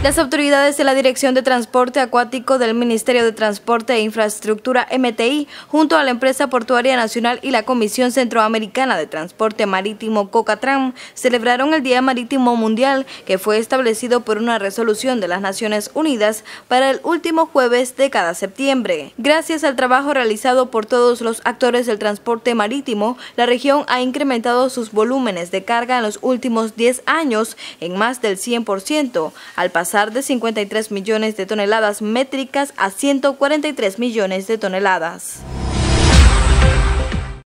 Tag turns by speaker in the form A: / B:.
A: Las autoridades de la Dirección de Transporte Acuático del Ministerio de Transporte e Infraestructura MTI, junto a la empresa portuaria nacional y la Comisión Centroamericana de Transporte Marítimo COCATRAN, celebraron el Día Marítimo Mundial, que fue establecido por una resolución de las Naciones Unidas para el último jueves de cada septiembre. Gracias al trabajo realizado por todos los actores del transporte marítimo, la región ha incrementado sus volúmenes de carga en los últimos 10 años en más del 100%, al pasar de 53 millones de toneladas métricas a 143 millones de toneladas.